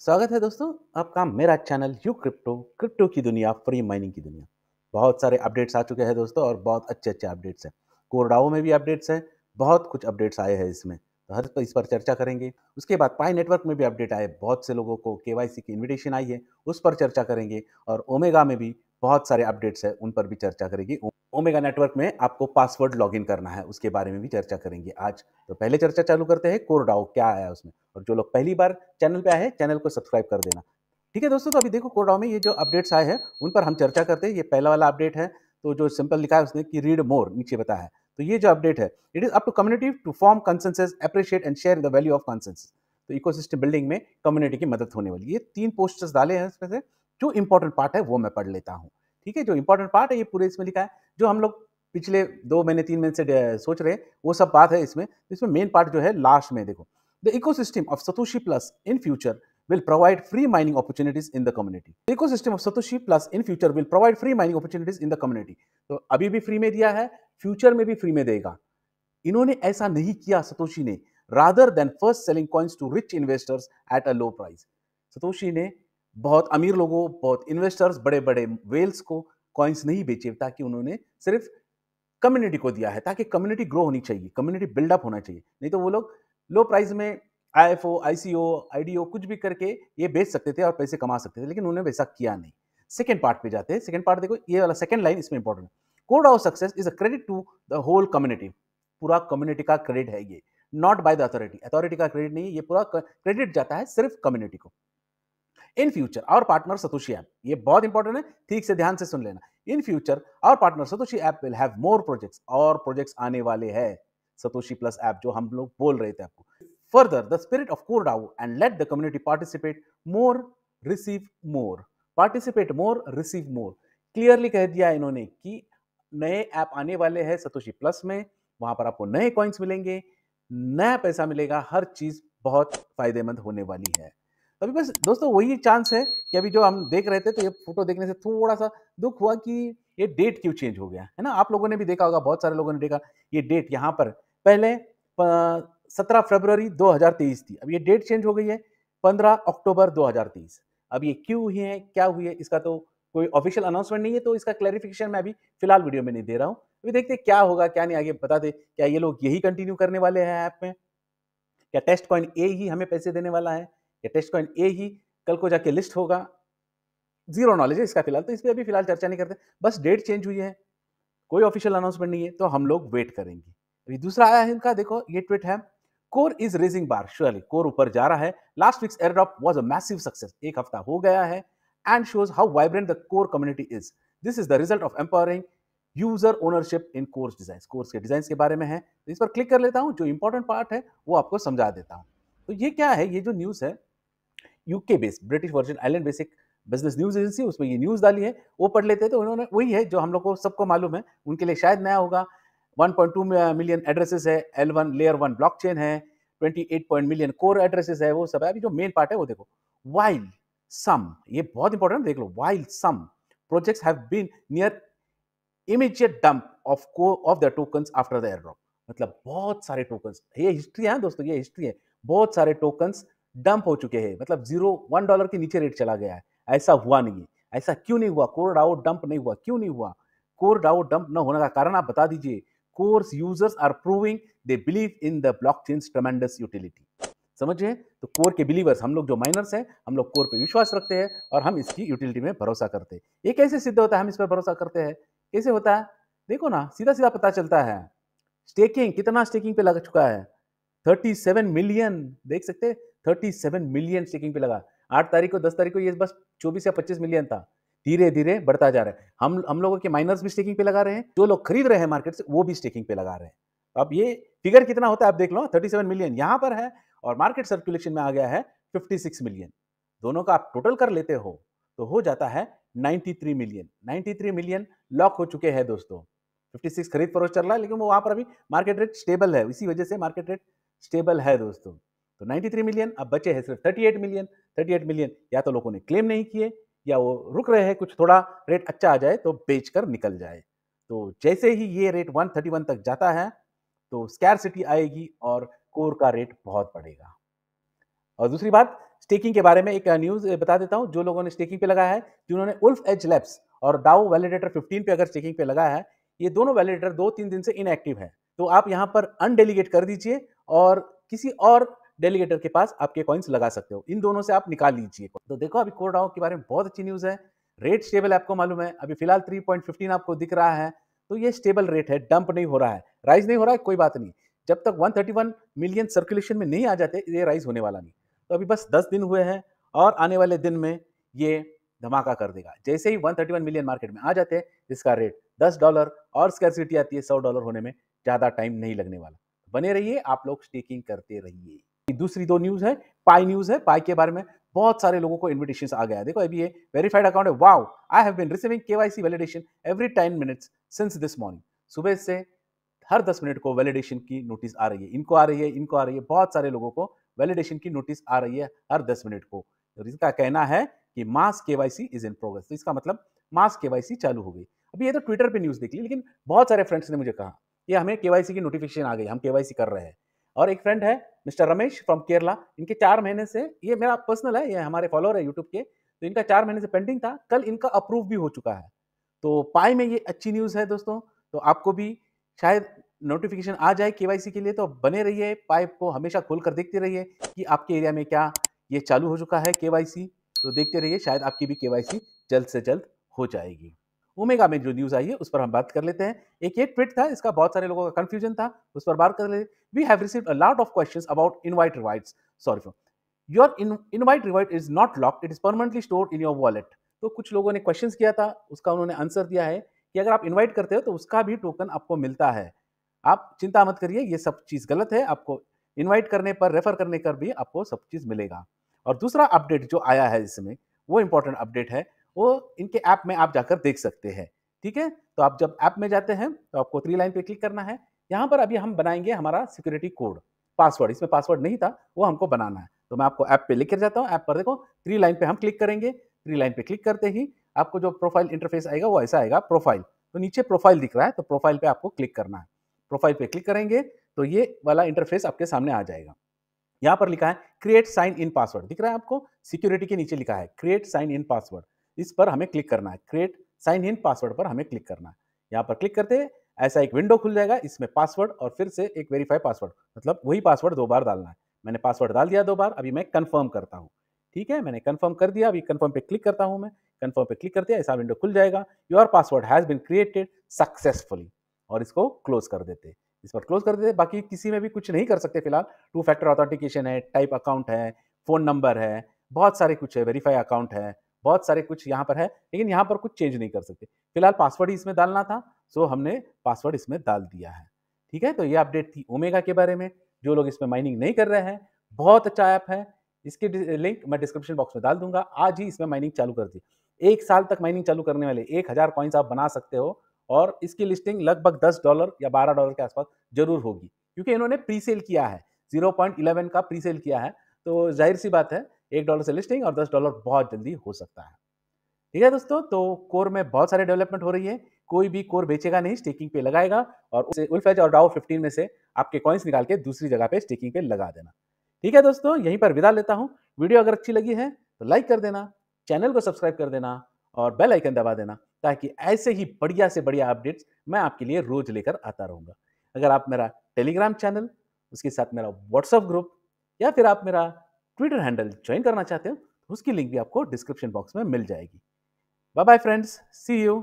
स्वागत है दोस्तों आपका मेरा चैनल यू क्रिप्टो क्रिप्टो की दुनिया फ्री माइनिंग की दुनिया। बहुत सारे अपडेट्स आ चुके हैं दोस्तों और बहुत अच्छे अच्छे अपडेट्स हैं। कोरडाओ में भी अपडेट्स हैं, बहुत कुछ अपडेट्स आए हैं इसमें। तो हर इस पर चर्चा करेंगे। उसके बाद पाई नेटवर्क में भी अपडेट आए, बहुत से लोगों को के की इन्विटेशन आई है, उस पर चर्चा करेंगे और ओमेगा में भी बहुत सारे अपडेट्स हैं, उन पर भी चर्चा करेंगे। ओमेगा नेटवर्क में आपको पासवर्ड लॉगिन करना है, उसके बारे में भी चर्चा करेंगे आज। तो पहले चर्चा चालू करते हैं कोरडाओ क्या आया उसमें? और जो लोग पहली बार चैनल पे आए हैं, चैनल को सब्सक्राइब कर देना। ठीक है दोस्तों तो अभी देखो कोरडाओ में ये जो अपडेट्स आए हैं, उन पर हम चर्चा करते हैं। ये पहला वाला अपडेट है तो जो सिंपल लिखा है उसने कि रीड मोर, नीचे बताया है। तो ये जो अपडेट है, it is up to community to form consensus, appreciate and share the value of consensus. तो इकोसिस्टम बिल्डिंग में कम्युनिटी की मदद होने वाली ये तीन पोस्टर्स डाले हैं इसमें से, जो इंपॉर्टेंट पार्ट है वो मैं पढ़ लेता हूँ। ठीक है, जो इंपॉर्टेंट पार्ट है ये पूरे इसमें लिखा है, जो हम लोग पिछले दो महीने, तीन महीने से सोच रहे हैं, वो सब बात है इसमें इसमें मेन पार्ट जो है लास्ट में देखो the ecosystem of Satoshi plus in future will provide free mining opportunities in the community. The ecosystem of Satoshi Plus in future will provide free mining opportunities in the community. तो अभी भी free में दिया है future में भी free में देगा इन्होंने ऐसा नहीं किया सतोशी ने rather than first selling coins to rich investors at a low price Satoshi ने बहुत अमीर लोगों, बहुत इन्वेस्टर्स बड़े बड़े वेल्स को कॉइन्स नहीं बेचे ताकि उन्होंने सिर्फ़ कम्युनिटी को दिया है, ताकि कम्युनिटी ग्रो होनी चाहिए कम्युनिटी बिल्डअप होना चाहिए। नहीं तो वो लोग लो प्राइस में I F O I C O I D O कुछ भी करके ये बेच सकते थे और पैसे कमा सकते थे, लेकिन उन्होंने वैसा किया नहीं। सेकेंड पार्ट पे जाते हैं। सेकेंड पार्ट देखो, ये वाला सेकेंड लाइन इसमें important code of success is a credit to the whole community पूरा कम्युनिटी का क्रेडिट है ये। Not by the authority authority का क्रेडिट नहीं ये पूरा क्रेडिट जाता है सिर्फ़ कम्युनिटी को। In future our partner Satoshi app ये बहुत इंपॉर्टेंट है, ठीक से ध्यान से सुन लेना। In future our partner Satoshi app will have more projects और प्रोजेक्ट्स आने वाले हैं सतोशी प्लस ऐप जो हम लोग बोल रहे थे आपको। Further the spirit of Core DAO and let the community participate more receive more participate more receive more clearly कह दिया इन्होंने कि नए ऐप आने वाले हैं सतोशी प्लस में, वहाँ पर आपको नए कॉइन्स मिलेंगे, नया पैसा मिलेगा, हर चीज़ बहुत फ़ायदेमंद होने वाली है। अभी बस दोस्तों वही चांस है कि अभी जो हम देख रहे थे तो ये फ़ोटो देखने से थोड़ा सा दुख हुआ कि ये डेट क्यों चेंज हो गया, है ना? आप लोगों ने भी देखा होगा, बहुत सारे लोगों ने देखा, ये डेट यहाँ पर। पहले सत्रह फरवरी 2023 थी, अब ये डेट चेंज हो गई है पंद्रह अक्टूबर 2023 अब ये क्यों हुई है, क्या हुई है, इसका तो कोई ऑफिशियल अनाउंसमेंट नहीं है तो इसका क्लैरिफिकेशन मैं अभी फ़िलहाल वीडियो में नहीं दे रहा हूँ। अभी देखते क्या होगा, क्या नहीं, आगे बता दे, क्या ये लोग यही कंटिन्यू करने वाले हैं ऐप में? क्या टेस्ट कॉइन ए ही हमें पैसे देने वाला है? या टेस्ट कॉइन ए ही कल को जाके लिस्ट होगा। ज़ीरो नॉलेज है इसका फ़िलहाल तो इस पर अभी फ़िलहाल चर्चा नहीं करते। बस डेट चेंज हुई है। कोई ऑफिशियल अनाउंसमेंट नहीं है तो हम लोग वेट करेंगे। अभी दूसरा आया है इनका, देखो, ये ट्वीट है। Core is raising bar surely Core ऊपर जा रहा है। Last weeks airdrop was a massive success एक हफ़्ता हो गया है and shows how vibrant the Core community is this is the result of empowering user ownership in Core's design Core's के डिज़ाइन के बारे में है। तो इस पर क्लिक कर लेता हूँ। जो इंपॉर्टेंट पार्ट है, वो आपको समझा देता हूँ। तो ये क्या है? ये जो न्यूज़ है UK based British Virgin Island basic business news agency उसमें ये न्यूज़ डाली है, वो पढ़ लेते हैं तो उन्होंने वही है जो हम लोग को सबको मालूम है, उनके लिए शायद नया होगा। 1.2 मिलियन एड्रेसेस है L one layer one blockchain है 28 मिलियन कोर एड्रेसेस है, वो सब है। अभी जो मेन पार्ट है, वो देखो। वाइल सम ये बहुत इंपॉर्टेंट देख लो। While some projects have been near immediate dump of को of the tokens after the airdrop मतलब बहुत सारे टोकन्स ये हिस्ट्री है दोस्तों, ये हिस्ट्री है। बहुत सारे टोकन्स डंप हो चुके हैं। मतलब ज़ीरो, वन डॉलर के नीचे रेट चला गया है। ऐसा हुआ नहीं ऐसा क्यों नहीं हुआ? कोर डाउ डंप नहीं हुआ। क्यों नहीं हुआ? कोर डाउ डंप न होने का कारण आप बता दीजिए। Core's users are proving they believe in the blockchain tremendous utility. समझिए? तो कोर के बिलीवर्स हम लोग जो माइनर्स हैं, हम लोग कोर पे विश्वास रखते हैं और हम इसकी यूटिलिटी में भरोसा करते हैं। ये कैसे सिद्ध होता है? हम इस पर भरोसा करते हैं। कैसे होता है? देखो ना सीधा सीधा पता चलता है। स्टेकिंग, कितना स्टेकिंग पे लग चुका है? 37 मिलियन देख सकते हैं 37 मिलियन स्टेकिंग पे लगा। आठ तारीख को, दस तारीख को ये बस चौबीस या पच्चीस मिलियन था। धीरे धीरे बढ़ता जा रहा है। हम हम लोगों के माइनर्स भी स्टेकिंग पे लगा रहे हैं। जो लोग खरीद रहे हैं मार्केट से वो भी स्टेकिंग पे लगा रहे हैं। अब ये फिगर कितना होता है, आप देख लो 37 मिलियन यहाँ पर है और मार्केट सर्कुलेशन में आ गया है 56 मिलियन दोनों का आप टोटल कर लेते हो तो हो जाता है 93 मिलियन 93 मिलियन लॉक हो चुके हैं दोस्तों। 56 खरीद फरोश चल रहा है, लेकिन वो वहाँ पर अभी मार्केट रेट स्टेबल है। इसी वजह से मार्केट रेट स्टेबल है दोस्तों। तो 93 मिलियन अब बचे हैं सिर्फ़ 38 मिलियन 38 मिलियन या तो लोगों ने क्लेम नहीं किए, या वो रुक रहे हैं, कुछ थोड़ा रेट अच्छा आ जाए तो बेच कर निकल जाए। तो जैसे ही ये रेट 131 तक जाता है तो स्कैर सिटी आएगी और कोर का रेट बहुत बढ़ेगा। और दूसरी बात स्टेकिंग के बारे में एक न्यूज़ बता देता हूँ, जो लोगों ने स्टेकिंग पे लगाया है जिन्होंने उल्फ एज लैब्स और डाउ वैलिडेटर 15 पे अगर स्टेकिंग पे लगाया है, ये दोनों वैलिडेटर दो तीन दिन से इनएक्टिव है। तो आप यहाँ पर अनडेलीगेट कर दीजिए और किसी और डेलीगेटर के पास आपके कॉइन्स लगा सकते हो। इन दोनों से आप निकाल लीजिए तो देखो, अभी कोर के बारे में बहुत अच्छी न्यूज़ है। रेट स्टेबल आपको मालूम है। अभी फ़िलहाल 3.15 आपको दिख रहा है। तो ये स्टेबल रेट है डंप नहीं हो रहा है। राइज नहीं हो रहा है, कोई बात नहीं। जब तक 131 मिलियन सर्कुलेशन में नहीं आ जाते, ये राइज होने वाला नहीं। तो अभी बस 10 दिन हुए हैं और आने वाले दिन में ये धमाका कर देगा। जैसे ही 131 मिलियन मार्केट में आ जाते हैं इसका रेट 10 डॉलर और स्कैरसिटी आती है 100 डॉलर होने में ज़्यादा टाइम नहीं लगने वाला। बने रहिए, आप लोग स्टेकिंग करते रहिए। दूसरी दो न्यूज़ है पाई न्यूज़ है पाई के बारे में बहुत सारे लोगों को इन्विटेशन आ गया देखो, अभी ये वेरीफाइड अकाउंट है। Wow I have been receiving KYC validation every ten minutes since this morning सुबह से हर दस मिनट को वैलिडेशन की नोटिस आ रही है। इनको आ रही है, इनको आ रही है। बहुत सारे लोगों को वैलिडेशन की नोटिस आ रही है हर दस मिनट को। तो इसका कहना है कि mass KYC is in progress तो इसका मतलब मास केवाईसी चालू हो गई। अभी ये तो ट्विटर पे न्यूज़ देख ली, लेकिन बहुत सारे फ्रेंड्स ने मुझे कहा, ये हमें केवाईसी की नोटिफिकेशन आ गई, हम केवाईसी कर रहे हैं। और एक फ्रेंड है, मिस्टर रमेश फ्रॉम केरला। इनके चार महीने से ये मेरा पर्सनल है, ये हमारे फॉलोअर है यूट्यूब के। तो इनका चार महीने से पेंडिंग था, कल इनका अप्रूव भी हो चुका है। तो पाई में ये अच्छी न्यूज़ है दोस्तों तो आपको भी शायद नोटिफिकेशन आ जाए केवाईसी के लिए तो बने रहिए पाइप को, हमेशा खोल कर देखते रहिए कि आपके एरिया में क्या ये चालू हो चुका है केवाईसी तो देखते रहिए, शायद आपकी भी केवाईसी जल्द से जल्द हो जाएगी। ओमेगा में जो न्यूज़ आई है, उस पर हम बात कर लेते हैं। एक ये ट्वीट था, इसका बहुत सारे लोगों का कंफ्यूजन था, उस पर बात कर लेते we have received a lot of questions about invite sorry for your invite reward is not locked it is permanently stored in your wallet तो कुछ लोगों ने क्वेश्चन किया था, उसका उन्होंने आंसर दिया है कि अगर आप इन्वाइट करते हो तो उसका भी टोकन आपको मिलता है। आप चिंता मत करिए, ये सब चीज़ गलत है। आपको इनवाइट करने पर रेफर करने पर भी आपको सब चीज़ मिलेगा। और दूसरा अपडेट जो आया है इसमें, वो इंपॉर्टेंट अपडेट है। वो इनके ऐप में आप जाकर देख सकते हैं, ठीक है? तो आप जब ऐप में जाते हैं तो आपको थ्री लाइन पे क्लिक करना है। यहाँ पर अभी हम बनाएँगे हमारा सिक्योरिटी कोड पासवर्ड इसमें पासवर्ड नहीं था, वो हमको बनाना है। तो मैं आपको ऐप पे लिख कर जाता हूँ, ऐप पर देखो थ्री लाइन पे हम क्लिक करेंगे। थ्री लाइन पे क्लिक करते ही आपको जो प्रोफ़ाइल इंटरफेस आएगा, वो ऐसा आएगा प्रोफ़ाइल तो नीचे प्रोफ़ाइल दिख रहा है तो प्रोफ़ाइल पे आपको क्लिक करना है। प्रोफ़ाइल पे क्लिक करेंगे तो ये वाला इंटरफेस आपके सामने आ जाएगा। यहाँ पर लिखा है क्रिएट साइन इन पासवर्ड दिख रहा है आपको? सिक्योरिटी के नीचे लिखा है क्रिएट साइन इन पासवर्ड इस पर हमें क्लिक करना है। क्रिएट साइन इन पासवर्ड पर हमें क्लिक करना है। यहाँ पर क्लिक करते हैं, ऐसा एक विंडो खुल जाएगा, इसमें पासवर्ड और फिर से एक वेरीफाई पासवर्ड मतलब वही पासवर्ड दो बार डालना है। मैंने पासवर्ड डाल दिया दो बार, अभी मैं कंफर्म करता हूँ। ठीक है, मैंने कंफर्म कर दिया, अभी कंफर्म पे क्लिक करता हूँ मैं। कंफर्म पे क्लिक करते हैं, ऐसा विंडो खुल जाएगा। Your password has been created successfully और इसको क्लोज कर देते इस पर क्लोज कर देते बाकी किसी में भी कुछ नहीं कर सकते फ़िलहाल। टू फैक्टर ऑथेंटिकेशन है, टाइप अकाउंट है, फ़ोन नंबर है, बहुत सारे कुछ है, वेरीफाई अकाउंट है बहुत सारे कुछ यहाँ पर है, लेकिन यहाँ पर कुछ चेंज नहीं कर सकते। फ़िलहाल पासवर्ड ही इसमें डालना था सो हमने पासवर्ड इसमें डाल दिया है। ठीक है? तो ये अपडेट थी ओमेगा के बारे में। जो लोग इसमें माइनिंग नहीं कर रहे हैं, बहुत अच्छा ऐप है। इसकी लिंक मैं डिस्क्रिप्शन बॉक्स में डाल दूँगा। आज ही इसमें माइनिंग चालू कर दी। एक साल तक माइनिंग चालू करने वाले एक हज़ार कॉइन्स आप बना सकते हो, और इसकी लिस्टिंग लगभग 10 डॉलर या 12 डॉलर के आसपास ज़रूर होगी। क्योंकि इन्होंने प्री सेल किया है। 0.11 का प्री सेल किया है। तो ज़ाहिर सी बात है एक डॉलर से लिस्टिंग और 10 डॉलर बहुत जल्दी हो सकता है। ठीक है दोस्तों तो कोर में बहुत सारे डेवलपमेंट हो रही है। कोई भी कोर बेचेगा नहीं स्टेकिंग पे लगाएगा और उसे उल्फेज और डाउ 15 में से आपके कॉइन्स निकाल के दूसरी जगह पे स्टेकिंग पे लगा देना। ठीक है दोस्तों, यहीं पर विदा लेता हूँ। वीडियो अगर अच्छी लगी है तो लाइक कर देना चैनल को सब्सक्राइब कर देना और बेल आइकन दबा देना ताकि ऐसे ही बढ़िया से बढ़िया अपडेट्स मैं आपके लिए रोज लेकर आता रहूँगा। अगर आप मेरा टेलीग्राम चैनल उसके साथ मेरा व्हाट्सअप ग्रुप या फिर आप मेरा ट्विटर हैंडल ज्वाइन करना चाहते हो तो उसकी लिंक भी आपको डिस्क्रिप्शन बॉक्स में मिल जाएगी। Bye bye friends see you